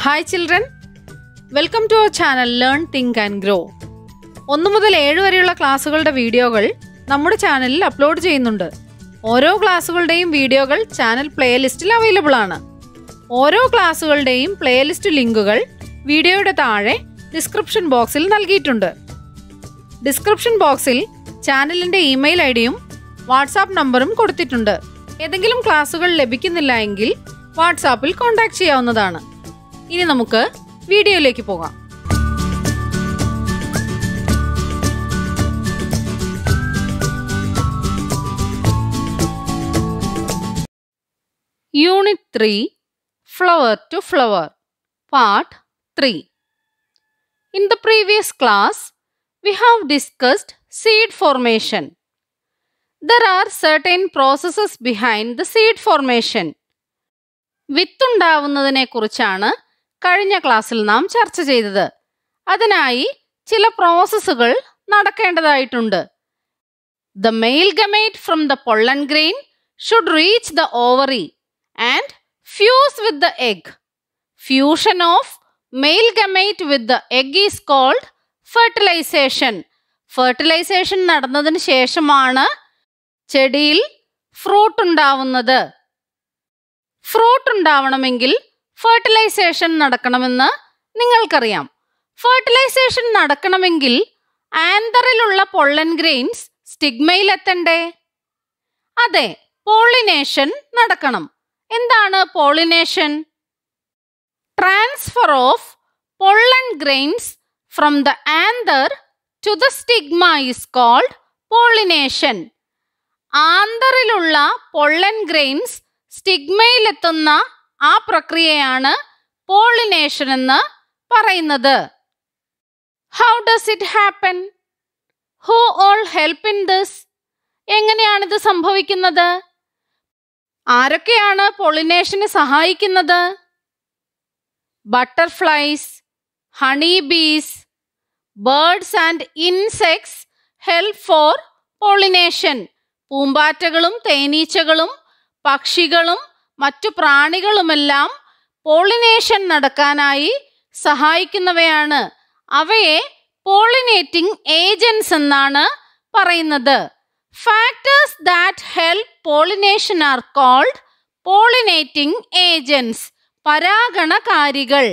Hi children welcome to our channel learn think and grow ഒന്ന് മുതൽ ഏഴ് വരെയുള്ള ക്ലാസ്സുകളുടെ വീഡിയോകൾ നമ്മുടെ ചാനലിൽ അപ്ലോഡ് ചെയ്യുന്നുണ്ട്. ഓരോ ക്ലാസ്സുകളുടെയും വീഡിയോകൾ ചാനൽ പ്ലേലിസ്റ്റിൽ അവൈലബിൾ ആണ്. ഓരോ ക്ലാസ്സുകളുടെയും പ്ലേലിസ്റ്റ് ലിങ്കുകൾ വീഡിയോയുടെ താഴെ ഡിസ്ക്രിപ്ഷൻ ബോക്സിൽ നൽകിയിട്ടുണ്ട്. ഡിസ്ക്രിപ്ഷൻ ബോക്സിൽ ചാനലിന്റെ ഇമെയിൽ ഐ ഡിയും വാട്സാപ്പ് നമ്പറും കൊടുത്തിട്ടുണ്ട്. ഏതെങ്കിലും ക്ലാസ്സുകൾ ലഭിക്കുന്നില്ല എങ്കിൽ വാട്സാപ്പിൽ കോൺടാക്ട് ചെയ്യാവുന്നതാണ്. ഇനി നമുക്ക് വീഡിയോയിലേക്ക് പോകാം. Unit three flower to flower part three in the previous class we have discussed seed formation there are certain processes behind the seed formation വിത്തുണ്ടാവുന്നതിനെ കുറിച്ചാണ് കഴിഞ്ഞ ക്ലാസ്സിൽ നാം ചർച്ച ചെയ്തത്. അതിനായി ചില പ്രോസസ്സുകൾ നടക്കേണ്ടതായിട്ടുണ്ട്. The male gamete from the pollen grain should reach the ovary and fuse with the egg fusion of male gamete with the egg is called fertilization fertilization നടന്നതിന് ശേഷമാണ് ചെടിയിൽ ഫ്രൂട്ട് ഉണ്ടാവുന്നത്. ഫ്രൂട്ട് ഉണ്ടാവണമെങ്കിൽ ഫെർട്ടിലൈസേഷൻ നടക്കണമെന്ന് നിങ്ങൾക്കറിയാം. ഫെർട്ടിലൈസേഷൻ നടക്കണമെങ്കിൽ ആന്തറിലുള്ള pollen grains സ്റ്റിഗ്മയിൽ എത്തണ്ടേ? അതെ pollination നടക്കണം. എന്താണ് pollination transfer of pollen grains from the anther to the stigma is called pollination ആന്തറിലുള്ള pollen grains സ്റ്റിഗ്മയിലെത്തുന്ന ആ പ്രക്രിയയാണ് പോളിനേഷൻ എന്ന് പറയുന്നത്. How does it happen who all help in this എങ്ങനെയാണിത് സംഭവിക്കുന്നത്? ആരൊക്കെയാണ് പോളിനേഷന് സഹായിക്കുന്നത്? Butterflies honey bees birds and insects help for pollination പൂമ്പാറ്റകളും തേനീച്ചകളും പക്ഷികളും മറ്റു പ്രാണികളുമെല്ലാം പോളിനേഷൻ നടക്കാനായി സഹായിക്കുന്നവയാണ്. അവയെ പോളിനേറ്റിംഗ് ഏജൻസ് എന്നാണ് പറയുന്നത്. Factors that help pollination are called pollinating agents പരാഗണകാരികൾ.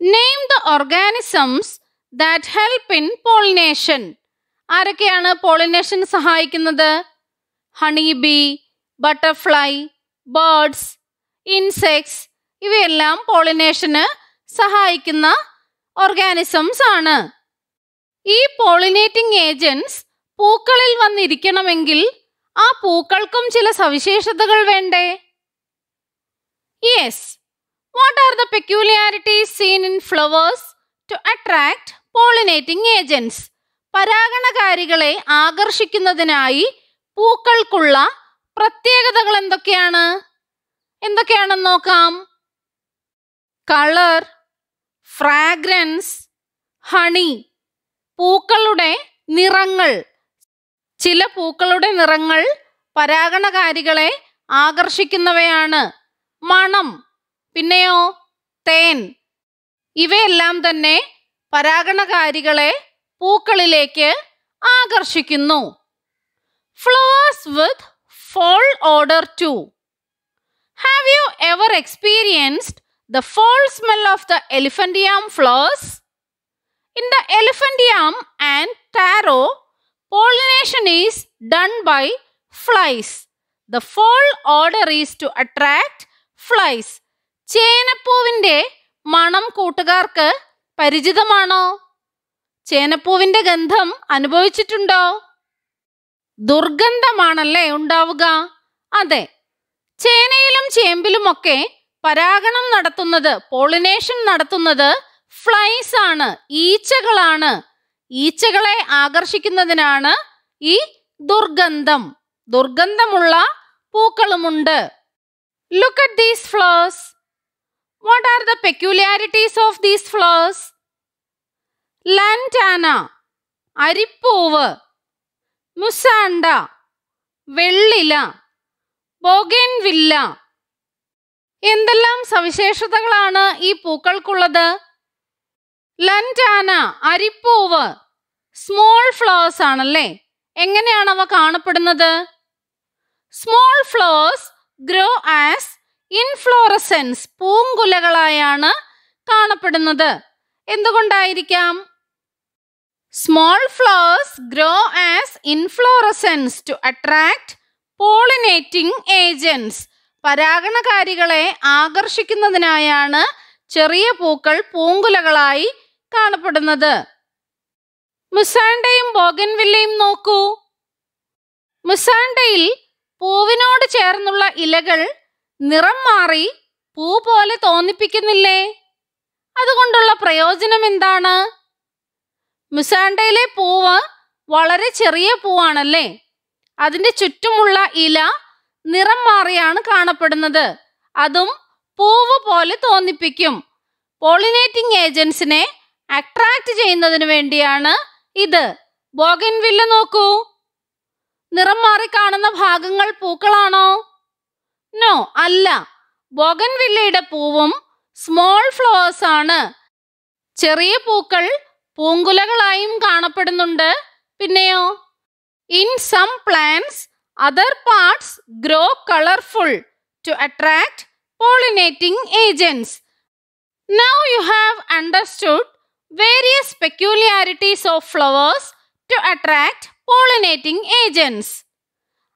Name the organisms that help in pollination ആരൊക്കെയാണ് പോളിനേഷൻ സഹായിക്കുന്നത്? Honey bee butterfly birds insects ഇവയെല്ലാം പോളിനേഷന് സഹായിക്കുന്ന ഓർഗാനിസംസ് ആണ്. ഈ പോളിനേറ്റിംഗ് ഏജൻസ് പൂക്കളിൽ വന്നിരിക്കണമെങ്കിൽ ആ പൂക്കൾക്കും ചില സവിശേഷതകൾ വേണ്ടേ? Yes what are the peculiarities seen in flowers to attract pollinating agents പരാഗണകാരികളെ ആകർഷിക്കുന്നതിനായി പൂക്കൾക്കുള്ള പ്രത്യേകതകൾ എന്തൊക്കെയാണ്? എന്തൊക്കെയാണെന്ന് നോക്കാം. കളർ ഫ്രാഗ്രൻസ് ഹണി പൂക്കളുടെ നിറങ്ങൾ. ചില പൂക്കളുടെ നിറങ്ങൾ പരാഗണകാരികളെ ആകർഷിക്കുന്നവയാണ്. മണം പിന്നെയോ തേൻ. ഇവയെല്ലാം തന്നെ പരാഗണകാരികളെ പൂക്കളിലേക്ക് ആകർഷിക്കുന്നു. Flowers with foul odour to have you ever experienced the foul smell of the elephant yam flowers in the elephant yam and taro pollination is done by flies. The fall odour is to attract flies. ചേനപ്പൂവിന്റെ മണം കൂട്ടുകാർക്ക് പരിചിതമാണോ ചേനപ്പൂവിന്റെ ഗന്ധം അനുഭവിച്ചിട്ടുണ്ടോ ദുർഗന്ധമാണല്ലേ ഉണ്ടാവുക? അതെ. ചേനയിലും ചേമ്പിലുമൊക്കെ പരാഗണം നടത്തുന്നത് pollination നടത്തുന്നത് flies ആണ് ഈച്ചകളാണ്. ഈച്ചകളെ ആകർഷിക്കുന്നതിനാണ് ഈ ദുർഗന്ധം. ദുർഗന്ധമുള്ള പൂക്കളുമുണ്ട്. Look at these flowers what are the peculiarities of these flowers lantana അരിപ്പൂവ് mussaenda വെള്ളില ബൊഗൻവില്ല. എന്തെല്ലാം സവിശേഷതകളാണ് ഈ പൂക്കൾക്കുള്ളത്? ലന്റാന അരിപ്പൂവ് സ്മോൾ ഫ്ലവേഴ്സ് ആണല്ലേ? എങ്ങനെയാണ് അവ കാണപ്പെടുന്നത്? Small flowers grow as inflorescence പൂങ്കുലകളായാണ് കാണപ്പെടുന്നത്. എന്തുകൊണ്ടായിരിക്കാം? Small flowers grow as inflorescence to attract pollinating agents പരാഗണകാരികളെ ആകർഷിക്കുന്നതിനായാണ് ചെറിയ പൂക്കൾ പൂങ്കുലകളായി കാണപ്പെടുന്നത്. മുസാണ്ടയും ബോഗൻവില്ലയും നോക്കൂ. മുസാണ്ടയിൽ പൂവിനോട് ചേർന്നുള്ള ഇലകൾ നിറം മാറി പൂ പോലെ തോന്നിപ്പിക്കുന്നില്ലേ? അതുകൊണ്ടുള്ള പ്രയോജനം എന്താണ്? മുസാണ്ടയിലെ പൂവ് വളരെ ചെറിയ പൂവാണല്ലേ? അതിന്റെ ചുറ്റുമുള്ള ഇല നിറം മാറിയാണ് കാണപ്പെടുന്നത്. അതും പൂവ് പോലെ തോന്നിപ്പിക്കും. പോളിനേറ്റിംഗ് ഏജൻസിനെ അട്രാക്ട് ചെയ്യുന്നതിന് വേണ്ടിയാണ് ഇത്. ബോഗൻവില്ല നോക്കൂ. നിറം മാറി കാണുന്ന ഭാഗങ്ങൾ പൂക്കളാണോ? നോ അല്ല. ബോഗൻവില്ലയുടെ പൂവും സ്മോൾ ഫ്ലവേഴ്സ് ആണ് ചെറിയ പൂക്കൾ പൂങ്കുലകളായും കാണപ്പെടുന്നുണ്ട്. പിന്നെയോ? In some plants other parts grow colourful to attract pollinating agents now you have understood various peculiarities of flowers to attract pollinating agents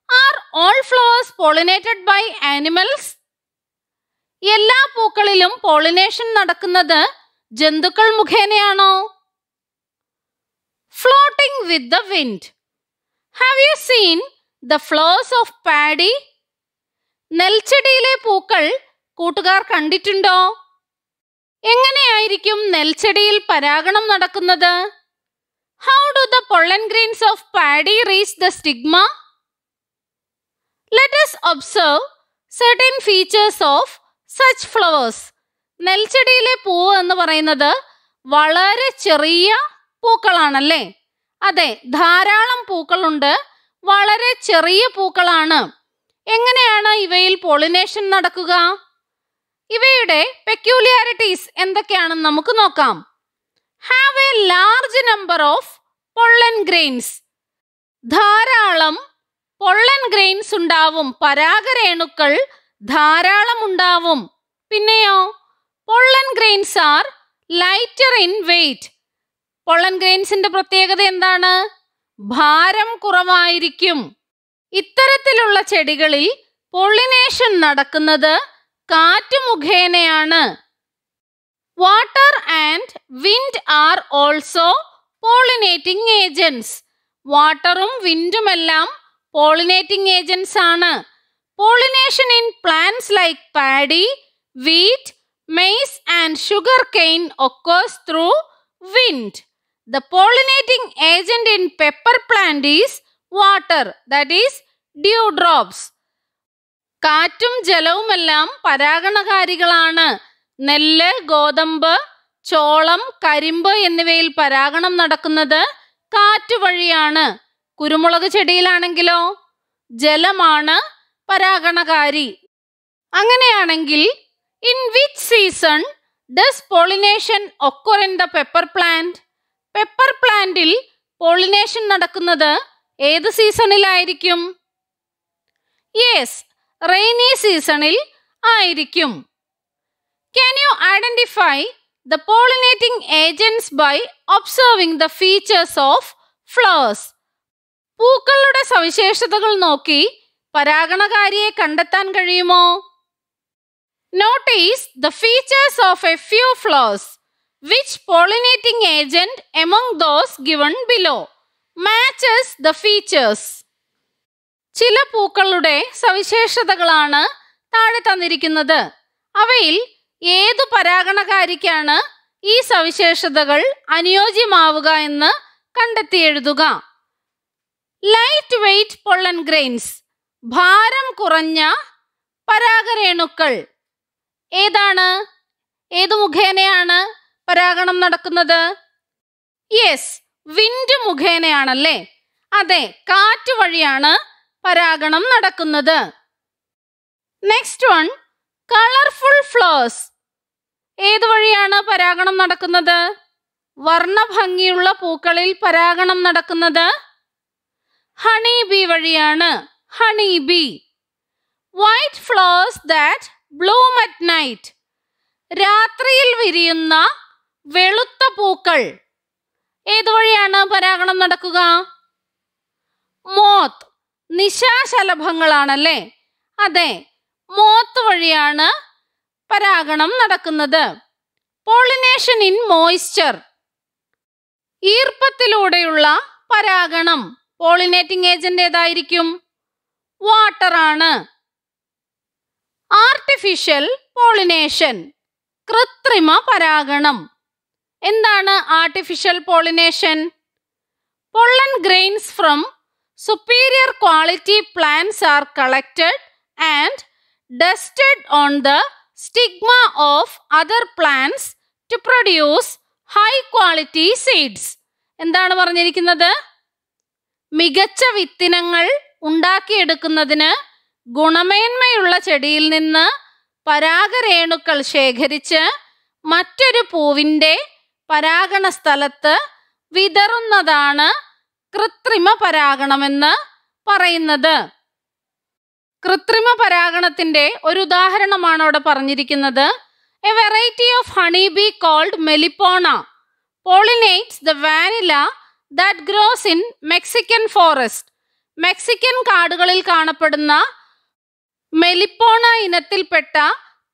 are all flowers pollinated by animals എല്ലാ പൂക്കളിലും pollination നടക്കുന്നത് ജന്തുക്കൾ മുഖേനയാണോ? Floating with the wind have you seen the flowers of paddy നെൽച്ചെടിയിലെ പൂക്കൾ കൂട്ടുകാർ കണ്ടിട്ടുണ്ടോ? എങ്ങനെയായിരിക്കും നെൽച്ചെടിയിൽ പരാഗണം നടക്കുന്നത്? How do the pollen grains of paddy reach the stigma let us observe certain features of such flowers നെൽച്ചെടിയിലെ പൂവ് എന്ന് പറയുന്നത് വളരെ ചെറിയ പൂക്കളാണല്ലേ? അതെ ധാരാളം പൂക്കളുണ്ട്. വളരെ ചെറിയ പൂക്കളാണ്. എങ്ങനെയാണ് ഇവയിൽ പോളിനേഷൻ നടക്കുക? ഇവയുടെ പെക്യൂലിയാരിറ്റീസ് എന്തൊക്കെയാണെന്ന് നമുക്ക് നോക്കാം. Have a large number of pollen grains ധാരാളം പൊള്ളൻ ഗ്രെയിൻസ് ഉണ്ടാവും. പരാഗരേണുക്കൾ ധാരാളം ഉണ്ടാവും. പിന്നെയോ pollen grains are lighter in weight pollen ഗ്രെയിൻസിന്റെ പ്രത്യേകത എന്താണ്? ഭാരം കുറവായിരിക്കും. ഇത്തരത്തിലുള്ള ചെടികളിൽ പൊള്ളിനേഷൻ നടക്കുന്നത് കാറ്റ് മുഖേനയാണ് water and wind are also pollinating agents വാട്ടറും വിൻഡുമെല്ലാം പോളിനേറ്റിംഗ് ഏജൻസ് ആണ്. Pollination in plants like paddy wheat maize and sugar cane occurs through wind. The pollinating agent in pepper plant is that is dew drops കാറ്റും ജലവുമെല്ലാം പരാഗണകാരികളാണ്. നെല്ല് ഗോതമ്പ് ചോളം കരിമ്പ് എന്നിവയിൽ പരാഗണം നടക്കുന്നത് കാറ്റ് വഴിയാണ്. കുരുമുളക് ചെടിയിലാണെങ്കിലോ? ജലമാണ് പരാഗണകാരി. അങ്ങനെയാണെങ്കിൽ in which season does pollination occur in the pepper plant pepper പ്ലാന്റിൽ പോളിനേഷൻ നടക്കുന്നത് ഏത് സീസണിലായിരിക്കും യെസ് റെയിനി സീസണിൽ ആയിരിക്കും. Can you identify the pollinating agents by observing the features of flowers പൂക്കളുടെ സവിശേഷതകൾ നോക്കി പരാഗണകാരിയെ കണ്ടെത്താൻ കഴിയുമോ? Notice the features of a few flowers which pollinating agent among those given below matches the features ചില പൂക്കളുടെ സവിശേഷതകളാണ് താഴെ തന്നിരിക്കുന്നത്. അവയിൽ ഏതു പരാഗണകാരിക്കാണ് ഈ സവിശേഷതകൾ അനുയോജ്യമാവുക എന്ന് കണ്ടെത്തി എഴുതുക. ലൈറ്റ് വെയ്റ്റ് പൊള്ളൻ ഗ്രെയിൻസ് ഭാരം കുറഞ്ഞ പരാഗരേണുക്കൾ. ഏതാണ്? ഏതു മുഖേനയാണ്? പരാഗണം നടക്കുന്നത്? യെസ് വിൻഡ് മുഖേനയാണല്ലേ? അതെ കാറ്റ് വഴിയാണ് പരാഗണം നടക്കുന്നത്. നെക്സ്റ്റ് വൺ കളർഫുൾ ഫ്ലവേഴ്സ് ഏത് വഴിയാണ് പരാഗണം നടക്കുന്നത്? വർണഭംഗിയുള്ള പൂക്കളിൽ പരാഗണം നടക്കുന്നത്? ഹണി ബി വഴിയാണ്. Honey bee white flowers that bloom at night രാത്രിയിൽ വിരിയുന്ന വെളുത്ത പൂക്കൾ. ഏതുവഴിയാണ് പരാഗണം നടക്കുക? മോത്ത്. നിശാശലഭങ്ങളാണല്ലേ? അതെ മോത്ത് വഴിയാണ് പരാഗണം നടക്കുന്നത്. പോളിനേഷൻ ഇൻ മോയ്സ്ചർ ഈർപ്പത്തിലൂടെയുള്ള പരാഗണം പോളിനേറ്റിംഗ് ഏജന്റ് ഏതായിരിക്കും? വാട്ടർ ആണ്. ആർട്ടിഫിഷ്യൽ പോളിനേഷൻ കൃത്രിമ പരാഗണം. എന്താണ് artificial pollination pollen grains from superior quality plants are collected and dusted on the stigma of other plants to produce high quality seeds. എന്താണ് പറഞ്ഞിരിക്കുന്നത്? മികച്ച വിത്തിനങ്ങൾ ഉണ്ടാക്കിയെടുക്കുന്നതിന് ഗുണമേന്മയുള്ള ചെടിയിൽ നിന്ന് പരാഗരേണുക്കൾ ശേഖരിച്ച് മറ്റൊരു പൂവിന്റെ പരാഗണ സ്ഥലത്ത് വിതറുന്നതാണ് കൃത്രിമ പരാഗണമെന്ന് പറയുന്നത്. കൃത്രിമ പരാഗണത്തിന്റെ ഒരു ഉദാഹരണമാണ് അവിടെ പറഞ്ഞിരിക്കുന്നത്. A variety of honey bee called Melipona pollinates the vanilla that grows in Mexican forest Mexican കാടുകളിൽ കാണപ്പെടുന്ന മെലിപ്പോണ ഇനത്തിൽപ്പെട്ട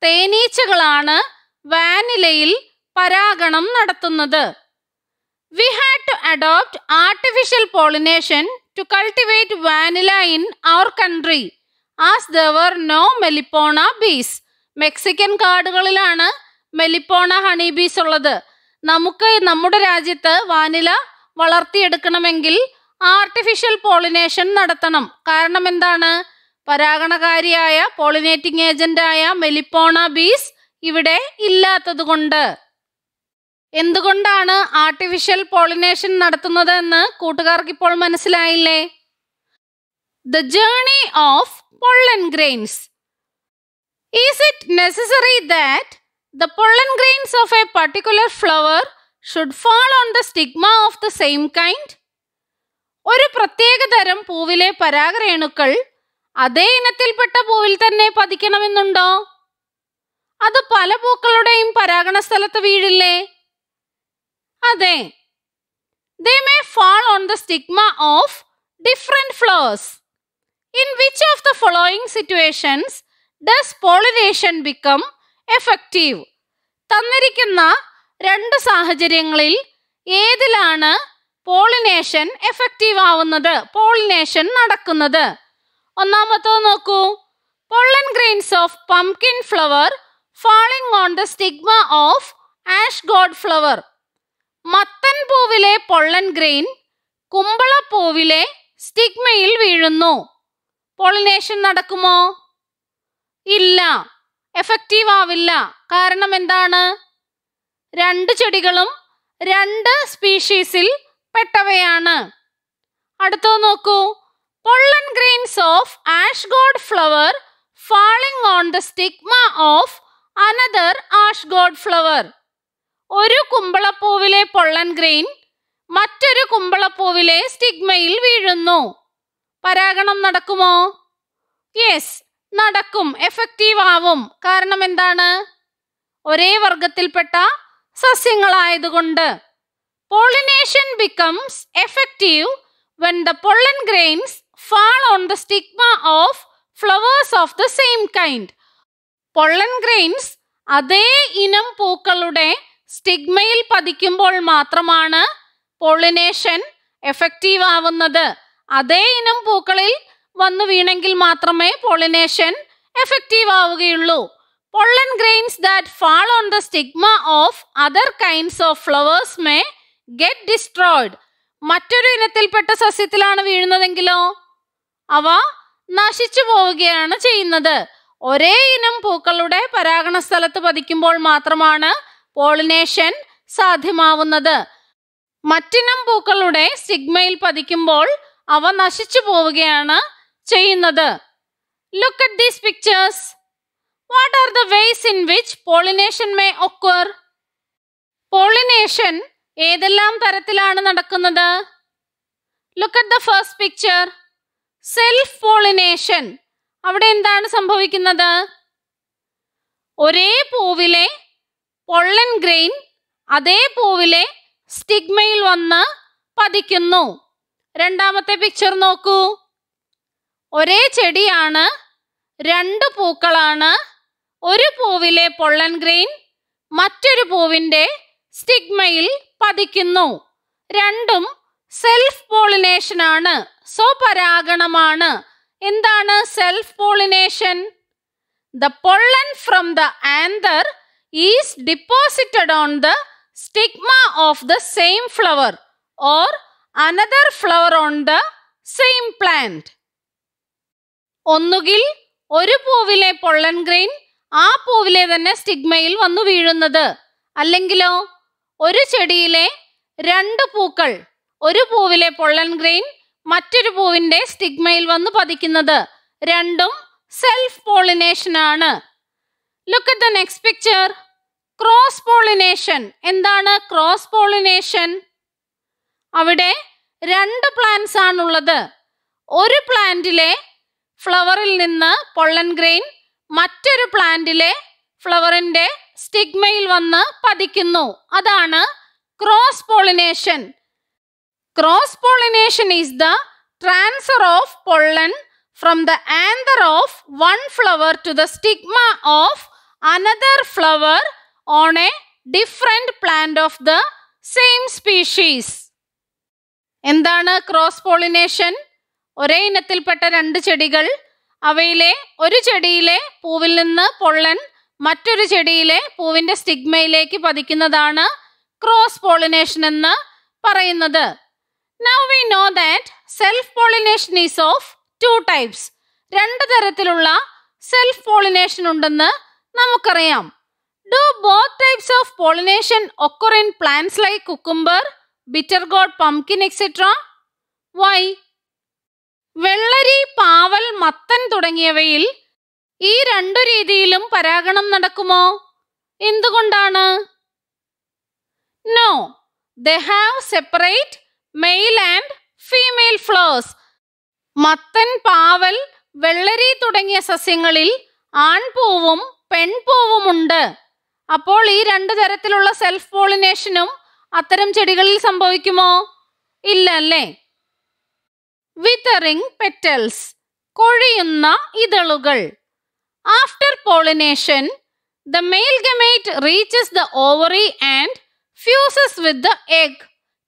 തേനീച്ചകളാണ് വാനിലയിൽ പരാഗണം നടത്തുന്നത്. We had to adopt artificial pollination to cultivate vanilla in our country as there no Melipona bees Mexican കാടുകളിലാണ് Melipona honey bees ഉള്ളത്. നമുക്ക് നമ്മുടെ രാജ്യത്ത് വാനില വളർത്തിയെടുക്കണമെങ്കിൽ ആർട്ടിഫിഷ്യൽ പോളിനേഷൻ നടത്തണം. കാരണം എന്താണ്? പരാഗണകാരിയായ പോളിനേറ്റിംഗ് ഏജന്റായ മെലിപ്പോണ ബീസ് ഇവിടെ ഇല്ലാത്തതുകൊണ്ട്. എന്തുകൊണ്ടാണ് ആർട്ടിഫിഷ്യൽ പോളിനേഷൻ നടത്തുന്നത് എന്ന് കൂട്ടുകാർക്ക് ഇപ്പോൾ മനസ്സിലായില്ലേ? The journey of pollen grains is it necessary that the pollen grains of a particular flower should fall on the stigma of the same kind ഒരു പ്രത്യേക തരം പൂവിലെ പരാഗരേണുക്കൾ അതേ ഇനത്തിൽപ്പെട്ട പൂവിൽ തന്നെ പതിക്കണമെന്നുണ്ടോ? അത് പല പൂക്കളുടെയും പരാഗണ സ്ഥലത്ത് വീഴില്ലേ? അതെ. They may fall on the stigma of different flowers in which of the following situations does pollination become effective തന്നിരിക്കുന്ന രണ്ട് സാഹചര്യങ്ങളിൽ ഏതിലാണ് പോളിനേഷൻ എഫക്റ്റീവ് ആവുന്നത്? പോളിനേഷൻ നടക്കുന്നത്. ഒന്നാമത്തത് നോക്കൂ. Pollen grains of pumpkin flower falling on the stigma of ash gourd flower മത്തൻ പൂവിലെ പൊള്ളൻ ഗ്രെയിൻ കുമ്പളപ്പൂവിലെ സ്റ്റിഗ്മയിൽ വീഴുന്നു. പോളിനേഷൻ നടക്കുമോ? ഇല്ല. എഫക്റ്റീവ് ആവില്ല. കാരണം എന്താണ്? രണ്ട് ചെടികളും രണ്ട് സ്പീഷീസിൽ പെട്ടവയാണ്. അടുത്തത് നോക്കൂ. Pollen grains of ash gourd flower falling on the stigma of another ash gourd flower. ഒരു കുമ്പളപ്പൂവിലെ പൊള്ളൻ ഗ്രെയിൻ മറ്റൊരു കുമ്പളപ്പൂവിലെ സ്റ്റിഗ്മയിൽ വീഴുന്നു. പരാഗണം നടക്കുമോ? യെസ് നടക്കും. എഫക്റ്റീവ് ആവും. കാരണം എന്താണ്? ഒരേ വർഗത്തിൽപ്പെട്ട സസ്യങ്ങളായതുകൊണ്ട്. Pollination becomes effective when the pollen grains fall on the stigma of flowers of the same kind pollen grains അതേ ഇനം പൂക്കളുടെ സ്റ്റിഗ്മയിൽ പതിക്കുമ്പോൾ മാത്രമാണ് പോളിനേഷൻ എഫക്റ്റീവ് ആവുന്നത്. അതേ ഇനം പൂക്കളിൽ വന്നു വീണെങ്കിൽ മാത്രമേ പോളിനേഷൻ എഫക്റ്റീവ് ആവുകയുള്ളൂ. Pollen grains that fall on the stigma of other kinds of flowers may get destroyed മറ്റൊരു ഇനത്തിൽപ്പെട്ട സസ്യത്തിലാണ് വീഴുന്നതെങ്കിലോ? അവ നശിച്ചു പോവുകയാണ് ചെയ്യുന്നത്. ഒരേ ഇനം പൂക്കളുടെ പരാഗണ സ്ഥലത്ത് പതിക്കുമ്പോൾ മാത്രമാണ് പോളിനേഷൻ സാധ്യമാവുന്നത്. മറ്റിനം പൂക്കളുടെ സിഗ്മയിൽ പതിക്കുമ്പോൾ അവ നശിച്ചു പോവുകയാണ് ചെയ്യുന്നത്. Look at these pictures what are the ways in which pollination may occur pollination ഏതെല്ലാം തരത്തിലാണ് നടക്കുന്നത്? Look at the first picture self pollination അവിടെ എന്താണ് സംഭവിക്കുന്നത്? ഒരേ പൂവിലെ പൊള്ളൻ ഗ്രെയിൻ അതേ പൂവിലെ സ്റ്റിഗ്മയിൽ വന്ന് പതിക്കുന്നു. രണ്ടാമത്തെ പിക്ചർ നോക്കൂ. ഒരേ ചെടിയാണ് രണ്ട് പൂക്കളാണ്. ഒരു പൂവിലെ പൊള്ളൻ ഗ്രെയിൻ മറ്റൊരു പൂവിന്റെ സ്റ്റിഗ്മയിൽ പതിക്കുന്നു. രണ്ടും സെൽഫ് പോളിനേഷൻ ആണ്. സ്വപരാഗണമാണ് എന്താണ് self pollination the pollen from the anther is deposited on the stigma of the same flower or another flower on the same plant ഒന്നുകിൽ ഒരു പൂവിലെ പൊള്ളൻ ഗ്രെയിൻ ആ പൂവിലെ തന്നെ സ്റ്റിഗ്മയിൽ വന്നു വീഴുന്നത്. അല്ലെങ്കിലോ ഒരു ചെടിയിലെ രണ്ട് പൂക്കൾ ഒരു പൂവിലെ പൊള്ളൻ ഗ്രെയിൻ മറ്റൊരു പൂവിന്റെ സ്റ്റിഗ്മയിൽ വന്നു പതിക്കുന്നത്. രണ്ടും സെൽഫ് പോളിനേഷൻ ആണ്. Look at the next picture cross pollination എന്താണ് ക്രോസ് പോളിനേഷൻ അവിടെ രണ്ട് പ്ലാന്റ്സ് ആണുള്ളത്. ഒരു പ്ലാന്റിലെ ഫ്ലവറിൽ നിന്ന് പൊള്ളൻ ഗ്രെയിൻ മറ്റൊരു പ്ലാന്റിലെ ഫ്ലവറിന്റെ സ്റ്റിഗ്മയിൽ വന്ന് പതിക്കുന്നു. അതാണ് cross pollination cross pollination is the transfer of pollen from the anther of one flower to the stigma of another flower on a different plant of the same species എന്താണ് cross pollination ഒരേ ഇനത്തിൽപ്പെട്ട രണ്ട് ചെടികൾ അവയിലെ ഒരു ചെടിയിലെ പൂവിൽ നിന്ന് pollen മറ്റൊരു ചെടിയിലെ പൂവിന്റെ സ്റ്റിഗ്മയിലേക്ക് പതിക്കുന്നതാണ് ക്രോസ് പോളിനേഷൻ എന്ന് പറയുന്നത്. Now we know that self pollination is of two types രണ്ട് തരത്തിലുള്ള സെൽഫ് പോളിനേഷൻ ഉണ്ടെന്ന് നമുക്കറിയാം. Do both types of pollination occur in plants like cucumber bitter gourd pumpkin etcetera why വെള്ളരി പാവൽ മത്തൻ തുടങ്ങിയവയിൽ ഈ രണ്ടു രീതിയിലും പരാഗണം നടക്കുമോ? എന്തുകൊണ്ടാണ്? No they have separate male and female flowers മത്തൻ പാവൽ വെള്ളരി തുടങ്ങിയ സസ്യങ്ങളിൽ ആൺപൂവും പെൺപൂവുമുണ്ട്. അപ്പോൾ ഈ രണ്ട് തരത്തിലുള്ള സെൽഫ് പോളിനേഷനും അത്തരം ചെടികളിൽ സംഭവിക്കുമോ? ഇല്ല അല്ലേ വിതറിംഗ് പെറ്റൽസ് കൊഴിയുന്ന ഇതളുകൾ. After pollination the male gamete reaches the ovary and fuses with the egg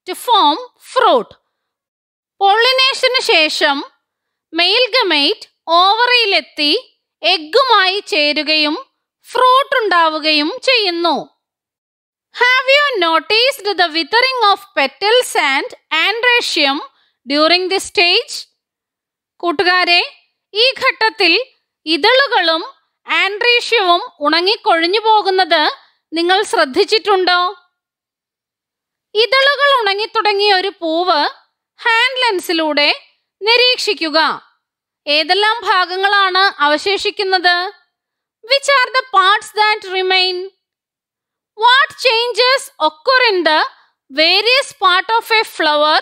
to form fruit പോളിനേഷന് ശേഷം മെയിൽ ഗമേറ്റ് ഓവറിയിലെത്തി എഗ്ഗുമായി ചേരുകയും ഫ്രൂട്ട് ഉണ്ടാവുകയും ചെയ്യുന്നു. Have you noticed the withering of petals and androecium during the stage കൂട്ടുകാരെ ഈ ഘട്ടത്തിൽ ഇതളുകളും ആൻഡ്രീഷ്യവും ഉണങ്ങിക്കൊഴിഞ്ഞു പോകുന്നത് നിങ്ങൾ ശ്രദ്ധിച്ചിട്ടുണ്ടോ? ഇതളുകൾ ഉണങ്ങിത്തുടങ്ങിയ ഒരു പൂവ് ഹാൻഡ് ലെൻസിലൂടെ നിരീക്ഷിക്കുക. ഏതെല്ലാം ഭാഗങ്ങളാണ് അവശേഷിക്കുന്നത്? Which are the parts that remain what changes occur in the various part of a flower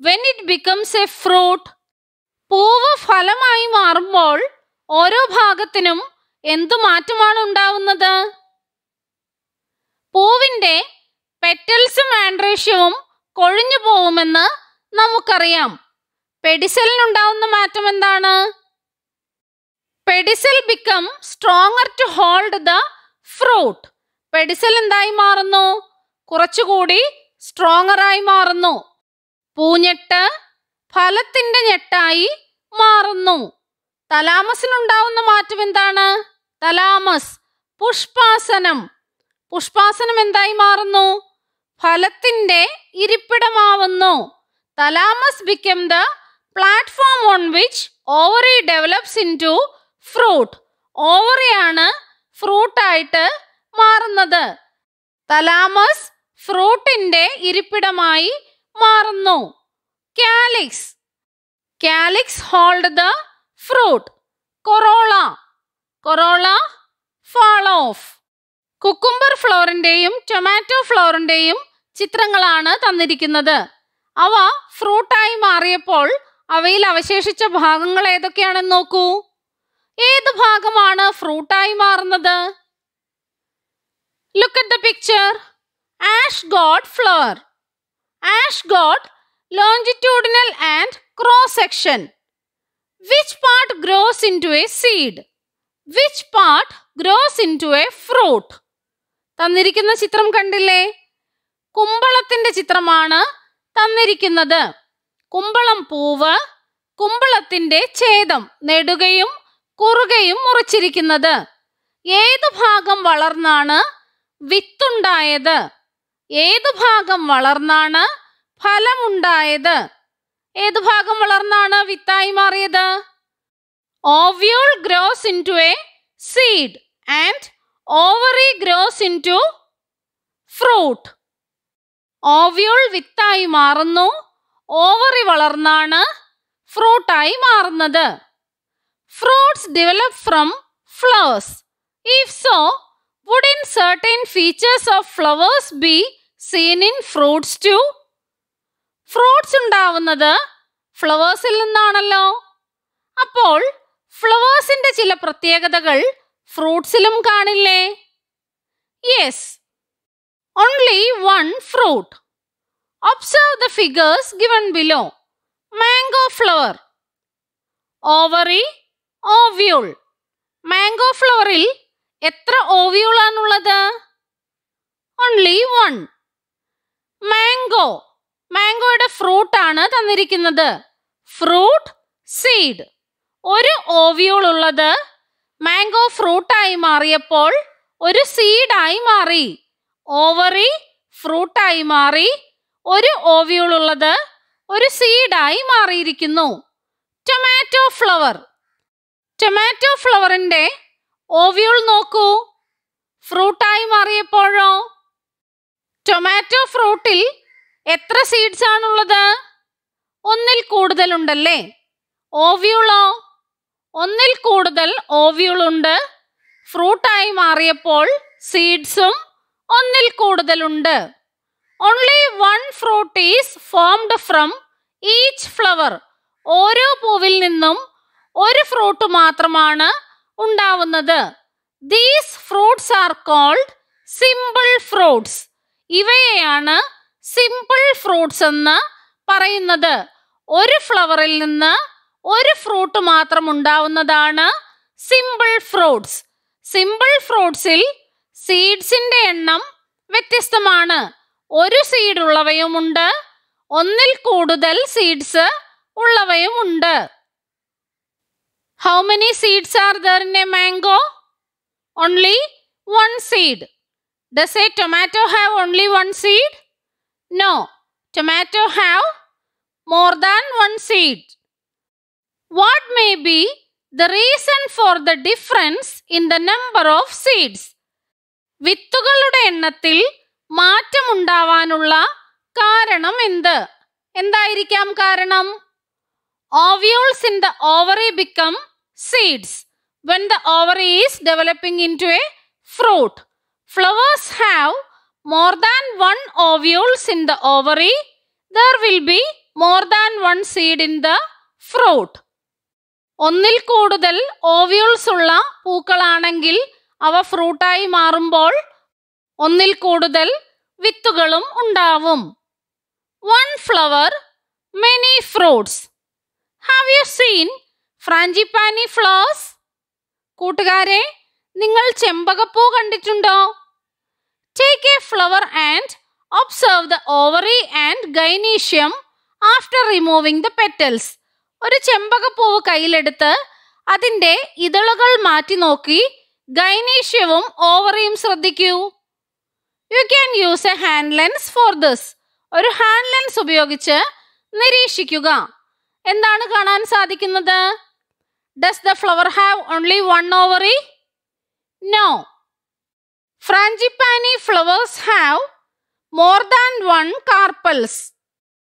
when it becomes a fruit പൂവ് ഫലമായി മാറുമ്പോൾ ഓരോ ഭാഗത്തിനും എന്തു മാറ്റമാണ് ഉണ്ടാവുന്നത്? പൂവിന്റെ പെറ്റൽസും ആൻഡ്രേഷ്യവും കൊഴിഞ്ഞു പോവുമെന്ന് നമുക്കറിയാം. പെഡിസലിനുണ്ടാവുന്ന മാറ്റം എന്താണ്? Pedicel become stronger to hold the fruit pedicel എന്തായി മാറുന്നു? കുറച്ചുകൂടി സ്ട്രോങ്ങർ ആയി മാറുന്നു. പൂഞ്ഞെട്ട് ഫലത്തിന്റെ ഞെട്ടായി മാറുന്നു. തലാമസിനുണ്ടാവുന്ന മാറ്റം എന്താണ്? തലാമസ് പുഷ്പാസനം. പുഷ്പാസനം എന്തായി മാറുന്നു? ഫലത്തിന്റെ ഇരിപ്പിടമാവുന്നു. Thalamus become the platform on which ovary develops into fruit. ഓവറിയാണ് ഫ്രൂട്ടായിട്ട് മാറുന്നത്. തലാമസ് ഫ്രൂട്ടിന്റെ ഇരിപ്പിടമായി മാറുന്നു. Calyx. Calyx hold the fruit corolla. Corolla fall off cucumber ഫ്ലോറിന്റെയും tomato ഫ്ലോറിന്റെയും ചിത്രങ്ങളാണ് തന്നിരിക്കുന്നത്. അവ ഫ്രൂട്ടായി മാറിയപ്പോൾ അവയിൽ അവശേഷിച്ച ഭാഗങ്ങൾ ഏതൊക്കെയാണെന്ന് നോക്കൂ. ഏത് ഭാഗമാണ് ഫ്രൂട്ടായി മാറുന്നത്? Look at the picture ash gourd flower ash gourd longitudinal and cross section which part grows into a seed which part grows into a fruit തന്നിരിക്കുന്ന ചിത്രം കണ്ടില്ലേ? കുമ്പളത്തിന്റെ ചിത്രമാണ് തന്നിരിക്കുന്നത്. കുമ്പളം പൂവ് കുമ്പളത്തിന്റെ ഛേദം നെടുകയും കുറുകയും മുറിച്ചിരിക്കുന്നത്. ഏതു ഭാഗം വളർന്നാണ് വിത്തുണ്ടായത്? ഏതു ഭാഗം വളർന്നാണ് ഫലമുണ്ടായത്? ഏതു ഭാഗം വളർന്നാണ് വിത്തായി മാറിയത്? Ovule grows into a seed and ovary grows into fruit. Ovule വിത്തായി മാറുന്നു ഓവറി വളർന്നാണ് ഫ്രൂട്ടായി മാറുന്നത്. Develop from flowers if so would in certain features of flowers be seen in fruits too fruits ഉണ്ടാവുന്നത് ഫ്ലവേഴ്സിൽ നിന്നാണല്ലോ. അപ്പോൾ ഫ്ലവേഴ്സിന്റെ ചില പ്രത്യേകതകൾ ഫ്രൂട്ട്സിലും കാണില്ലേ? Yes only one fruit observe the figures given below mango flower ovary ovule. Mango ഫ്ലവറിൽ എത്ര ഓവ്യൂളാണുള്ളത് ഓൺലി വൺ മാംഗോ. മാംഗോയുടെ ഫ്രൂട്ട് ആണ് തന്നിരിക്കുന്നത്. ഫ്രൂട്ട് സീഡ് ഒരു ഓവ്യൂൾ ഉള്ളത് മാംഗോ ഫ്രൂട്ടായി മാറിയപ്പോൾ ഒരു സീഡായി മാറി. ഓവറി ഫ്രൂട്ടായി മാറി. ഒരു ഓവ്യൂൾ ഉള്ളത് ഒരു സീഡായി മാറിയിരിക്കുന്നു. ടൊമാറ്റോ ഫ്ലവർ ടൊമാറ്റോ ഫ്ലവറിന്റെ ഓവ്യൂൾ നോക്കൂ. ഫ്രൂട്ടായി മാറിയപ്പോഴോ? ടൊമാറ്റോ ഫ്രൂട്ടിൽ എത്ര സീഡ്സ് ആണുള്ളത്? ഒന്നിൽ കൂടുതൽ ഉണ്ടല്ലേ ഓവ്യൂളോ ഒന്നിൽ കൂടുതൽ ഓവ്യൂൾ ഉണ്ട്. ഫ്രൂട്ടായി മാറിയപ്പോൾ സീഡ്സും ഒന്നിൽ കൂടുതലുണ്ട്. Only one fruit is formed from each flower ഓരോ പൂവിൽ നിന്നും ഒരു ഫ്രൂട്ട് മാത്രമാണ് ഉണ്ടാവുന്നത്. These fruits are called simple fruits ഇവയെയാണ് simple fruits എന്ന് പറയുന്നത്. ഒരു ഫ്ലവറിൽ നിന്ന് ഒരു ഫ്രൂട്ട് മാത്രം ഉണ്ടാവുന്നതാണ് സിമ്പിൾ ഫ്രൂട്ട്സ് സിമ്പിൾ ഫ്രൂട്ട്സിൽ സീഡ്സിന്റെ എണ്ണം വ്യത്യസ്തമാണ്. ഒരു സീഡ് ഉള്ളവയുമുണ്ട്. ഒന്നിൽ കൂടുതൽ സീഡ്സ് ഉള്ളവയുമുണ്ട്. How many seeds are there in a mango only one seed does a tomato have only one seed no tomato have more than one seed. What may be the reason for the difference in the number of seeds? വിത്തുകളുടെ എണ്ണത്തിൽ മാറ്റമുണ്ടാവാനുള്ള കാരണം എന്ത്? എന്തായിരിക്കാം കാരണം? Ovules in the ovary become seeds when the ovary is developing into a fruit flowers have more than one ovules in the ovary there will be more than one seed in the fruit ഒന്നിൽ കൂടുതൽ ovules ഉള്ള പൂക്കളാണെങ്കിൽ അവ ഫ്രൂട്ടായി മാറുമ്പോൾ ഒന്നിൽ കൂടുതൽ വിത്തുകളും ഉണ്ടാവും one flower many fruits have you seen frangipani flowers? കൂട്ടുകാരെ നിങ്ങൾ ചെമ്പകപ്പൂ കണ്ടിട്ടുണ്ടോ? Take a flower and observe the ovary and gynoecium after removing the petals ഒരു ചെമ്പകപ്പൂവ് കയ്യിലെടുത്ത് അതിന്റെ ഇതളുകൾ മാറ്റി നോക്കി ഗൈനീഷ്യവും ഓവറിയും ശ്രദ്ധിക്കൂ. You can use a hand lens for this ഒരു ഹാൻഡ് ലെൻസ് ഉപയോഗിച്ച് നിരീക്ഷിക്കുക. എന്താണ് കാണാൻ സാധിക്കുന്നത്? Does the flower have only one ovary no frangipani flowers have more than one carpels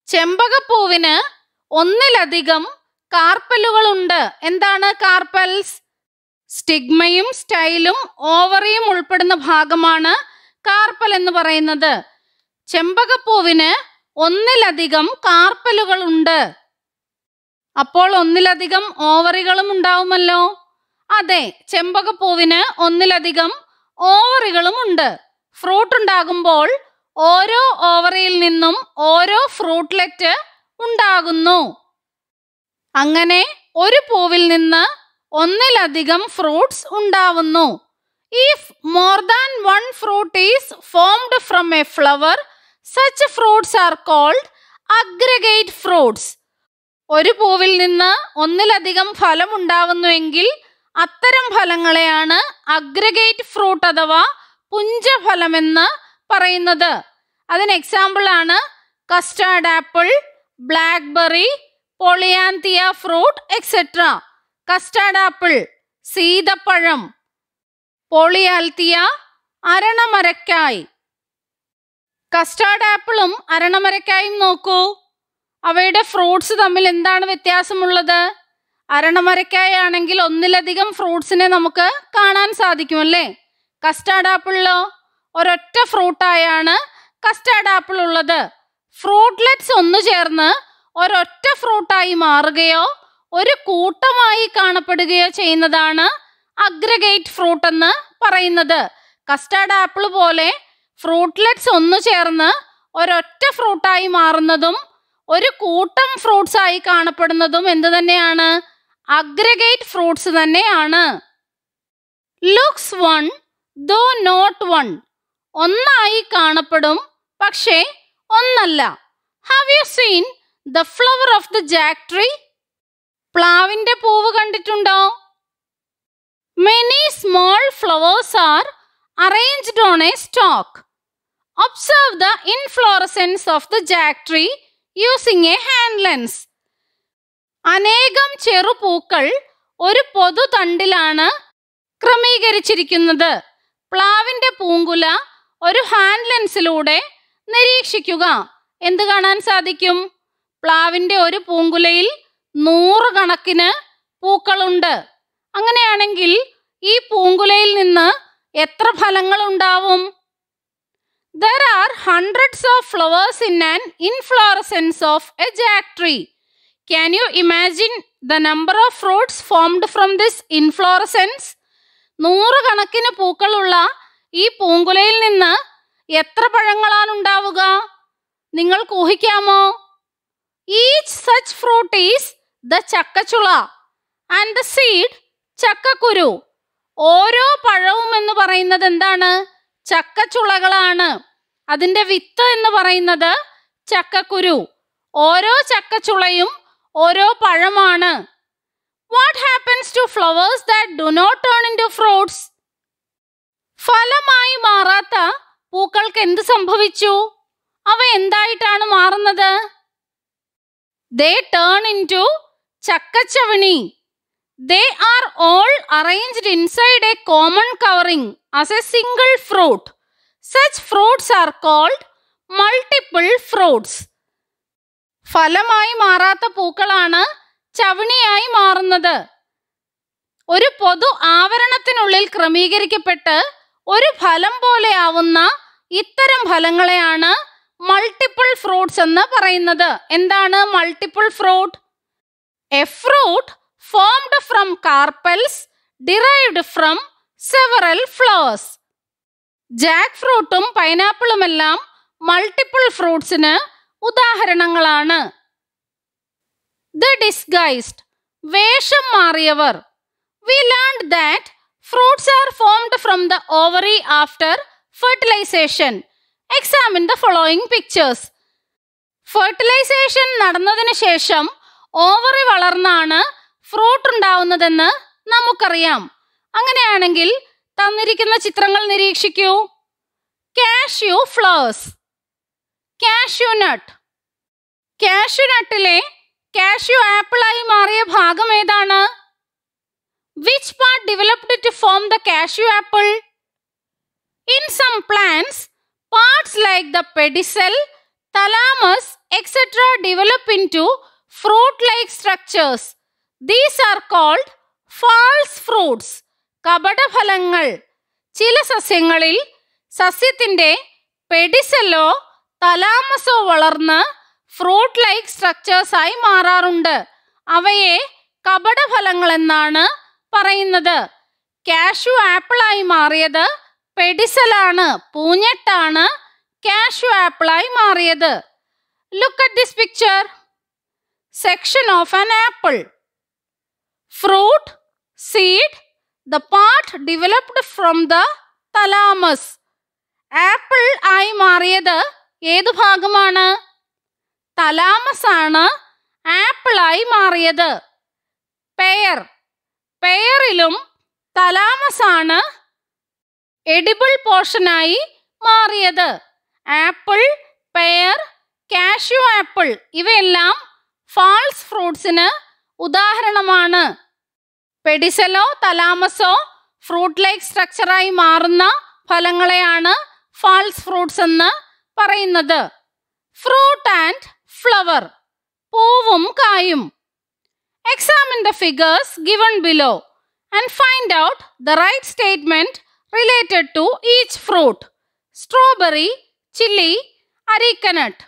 ചെമ്പകപ്പൂവിന് ഒന്നിലധികം കാർപ്പലുകളുണ്ട്. എന്താണ് കാർപ്പൽസ് സ്റ്റിഗ്മയും സ്റ്റൈലും ഓവറിയും ഉൾപ്പെടുന്ന ഭാഗമാണ് കാർപ്പൽ എന്ന് പറയുന്നത്. ചെമ്പകപ്പൂവിന് ഒന്നിലധികം കാർപ്പലുകളുണ്ട്. അപ്പോൾ ഒന്നിലധികം ഓവറികളും ഉണ്ടാവുമല്ലോ? അതെ ചെമ്പകപ്പൂവിന് ഒന്നിലധികം ഓവറികളും ഉണ്ട്. ഫ്രൂട്ട് ഉണ്ടാകുമ്പോൾ ഓരോ ഓവറിയിൽ നിന്നും ഓരോ ഫ്രൂട്ട്ലെറ്റ് ഉണ്ടാകുന്നു. അങ്ങനെ ഒരു പൂവിൽ നിന്ന് ഒന്നിലധികം ഫ്രൂട്ട്സ് ഉണ്ടാവുന്നു. If more than one fruit is formed from a flower such fruits are called aggregate fruits ഒരു പൂവിൽ നിന്ന് ഒന്നിലധികം ഫലം ഉണ്ടാവുന്നുവെങ്കിൽ അത്തരം ഫലങ്ങളെയാണ് അഗ്രഗേറ്റ് ഫ്രൂട്ട് അഥവാ പുഞ്ചഫലമെന്ന് പറയുന്നത്. അതിന് എക്സാമ്പിൾ ആണ് custard apple blackberry polyalthia fruit etcetera custard apple സീതപ്പഴം polyalthia അരണമരക്കായ്. കസ്റ്റാർഡ് ആപ്പിളും അരണമരക്കായും നോക്കൂ. അവയുടെ ഫ്രൂട്ട്സ് തമ്മിൽ എന്താണ് വ്യത്യാസമുള്ളത്? അരണമരക്കായാണെങ്കിൽ ഒന്നിലധികം ഫ്രൂട്ട്സിനെ നമുക്ക് കാണാൻ സാധിക്കും അല്ലേ? കസ്റ്റാർഡ് ആപ്പിളിലോ ഒരൊറ്റ ഫ്രൂട്ടായാണ് കസ്റ്റാർഡ് ആപ്പിൾ ഉള്ളത്. ഫ്രൂട്ട്ലെറ്റ്സ് ഒന്നു ചേർന്ന് ഒരൊറ്റ ഫ്രൂട്ടായി മാറുകയോ ഒരു കൂട്ടമായി കാണപ്പെടുകയോ ചെയ്യുന്നതാണ് അഗ്രഗേറ്റ് ഫ്രൂട്ട് എന്ന് പറയുന്നത്. കസ്റ്റാർഡ് ആപ്പിൾ പോലെ ഫ്രൂട്ട്ലെറ്റ്സ് ഒന്നു ചേർന്ന് ഒരൊറ്റ ഫ്രൂട്ടായി മാറുന്നതും ഒരു കൂട്ടം ഫ്രൂട്ട്സ് ആയി കാണപ്പെടുന്നതും എന്ത് തന്നെയാണ്? അഗ്രഗേറ്റ് ഫ്രൂട്ട്സ് തന്നെയാണ്. Looks one though not one ഒന്നായി കാണപ്പെടും പക്ഷേ ഒന്നല്ല. Have you seen the flower of the jack tree പ്ലാവിന്റെ പൂവ് കണ്ടിട്ടുണ്ടോ? Many small flowers are arranged on a stalk observe the inflorescence of the jack tree using a hand lens അനേകം ചെറുപൂക്കൾ ഒരു പൊതു തണ്ടിലാണ് ക്രമീകരിച്ചിരിക്കുന്നത്. പ്ലാവിന്റെ പൂങ്കുല ഒരു ഹാൻഡ് ലെൻസിലൂടെ നിരീക്ഷിക്കുക. എന്ത് കാണാൻ സാധിക്കും? പ്ലാവിന്റെ ഒരു പൂങ്കുലയിൽ നൂറുകണക്കിന് പൂക്കളുണ്ട്. അങ്ങനെയാണെങ്കിൽ ഈ പൂങ്കുലയിൽ നിന്ന് എത്ര ഫലങ്ങൾ ഉണ്ടാവും? There are hundreds of flowers in an inflorescence of a jack tree can you imagine the number of fruits formed from this inflorescence നൂറുകണക്കിന് പൂക്കളുള്ള ഈ പൂങ്കുലയിൽ നിന്ന് എത്ര പഴങ്ങളാണ് ഉണ്ടാവുക? നിങ്ങൾക്ക് ഊഹിക്കാമോ? Each such fruit is the ചക്കച്ചുള and the seed ചക്കക്കുരു. ഓരോ പഴവും എന്ന് പറയുന്നത് എന്താണ്? ചക്കച്ചുളകളാണ്. അതിന്റെ വിത്ത് എന്ന് പറയുന്നത് ചക്കക്കുരു. ഓരോ ചക്കച്ചുളയും ഓരോ പഴമാണ്. What happens to flowers that do not turn into fruits ഫലമായി മാറാത്ത പൂക്കൾക്ക് എന്ത് സംഭവിച്ചു? അവ എന്തായിട്ടാണ് മാറുന്നത്? They turn into ചക്കച്ചവണി. They are all arranged inside a common covering as a single fruit such fruits are called multiple fruits ഫലമായി മാറാത്ത പൂക്കളാണ് ചവണിയായി മാറുന്നത്. ഒരു പൊതു ആവരണത്തിനുള്ളിൽ ക്രമീകരിക്കപ്പെട്ട് ഒരു ഫലം പോലെ ആവുന്ന ഇത്തരം ഫലങ്ങളെയാണ് മൾട്ടിപ്പിൾ ഫ്രൂട്ട്സ് എന്ന് പറയുന്നത്. എന്താണ് multiple fruit a fruit formed from carpels derived from several flowers jack ഫ്രൂട്ടും പൈനാപ്പിളുമെല്ലാം മൾട്ടിപ്പിൾ ഫ്രൂട്ട്സിന് ഉദാഹരണങ്ങളാണ്. ദ ഡിസ്ഗൈസ്ഡ് വേഷം മാറിയവർ. We learn that fruits are formed from the ovary after fertilization examine the following pictures fertilization നടന്നതിന് ശേഷം ovary വളർന്നാണ് fruit ഉണ്ടാവുന്നതെന്ന് നമുക്കറിയാം. അങ്ങനെയാണെങ്കിൽ തന്നിരിക്കുന്ന ചിത്രങ്ങൾ നിരീക്ഷിക്കൂ. Cashew flowers cashew nut cashew നട്ടിലെ cashew ആപ്പിളായി മാറിയ ഭാഗം ഏതാണ്? Which part developed to form the cashew apple in some plants parts like the pedicel thalamus etcetera develop into fruit like structures these are called false fruits കപടഫലങ്ങൾ. ചില സസ്യങ്ങളിൽ സസ്യത്തിന്റെ പെഡിസെല്ലോ തലാമസോ വളർന്ന് fruit like structures ആയി മാറാറുണ്ട്. അവയെ കപടഫലങ്ങൾ എന്നാണ് പറയുന്നത്. കാഷ്യു ആപ്പിളായി മാറിയത് പെഡിസലാണ് പൂഞ്ഞെട്ടാണ് കാഷ്യു ആപ്പിളായി മാറിയത്. Look at this picture. Section of an apple. Fruit seed the part developed from the thalamus apple ആയി മാറിയത് ഏത് ഭാഗമാണ്? തലാമസ് ആണ് ആപ്പിളായി മാറിയത്. പെയർ പെയറിലും തലാമസ് ആണ് എഡിബിൾ പോർഷനായി മാറിയത്. ആപ്പിൾ പെയർ കാഷ്യൂ ആപ്പിൾ ഇവയെല്ലാം ഫാൾസ് ഫ്രൂട്ട്സിന് ഉദാഹരണമാണ്. പെഡിസലോ തലാമസോ ഫ്രൂട്ട് ലൈക്ക് സ്ട്രക്ചറായി മാറുന്ന ഫലങ്ങളെയാണ് ഫാൾസ് ഫ്രൂട്ട്സ് എന്ന് പറയുന്നത്. ഫ്രൂട്ട് ആൻഡ് ഫ്ലവർ പൂവും കായും. Examine the figures given below and find out the right statement related to each fruit strawberry chilli areca nut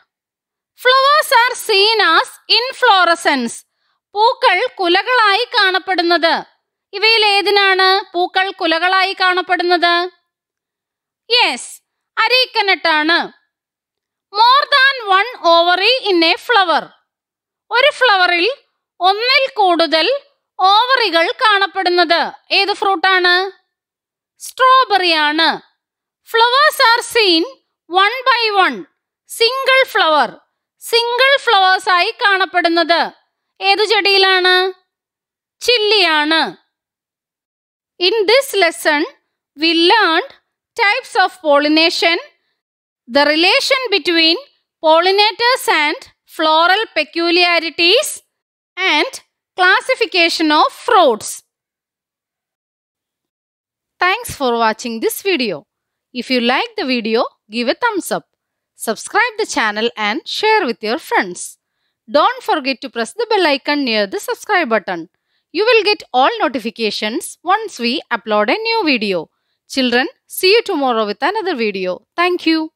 flowers are seen as inflorescence പൂക്കൾ കുലകളായി കാണപ്പെടുന്നത്. ഇവയിൽ ഏതിനാണ് പൂക്കൾ കുലകളായി കാണപ്പെടുന്നത്? Yes അരീക്കനട്ടാണ്. More than one ovary in a flower ഒരു ഫ്ലവറിൽ ഒന്നിൽ കൂടുതൽ ഓവറികൾ കാണപ്പെടുന്നത്. ഏത് ഫ്രൂട്ടാണ്? സ്ട്രോബെറി ആണ് flowers are seen one by one single flower single flowers ആയി കാണപ്പെടുന്നത്. ഏതു ചെടിയിലാണ് ചില്ലിയാണ് in this lesson we learn types of pollination the relation between pollinators and floral peculiarities and classification of fruits. Thanks for watching this video. If you like the video, give a thumbs up. Subscribe the channel and share with your friends. Don't forget to press the bell icon near the subscribe button. You will get all notifications once we upload a new video. Children, see you tomorrow with another video. Thank you.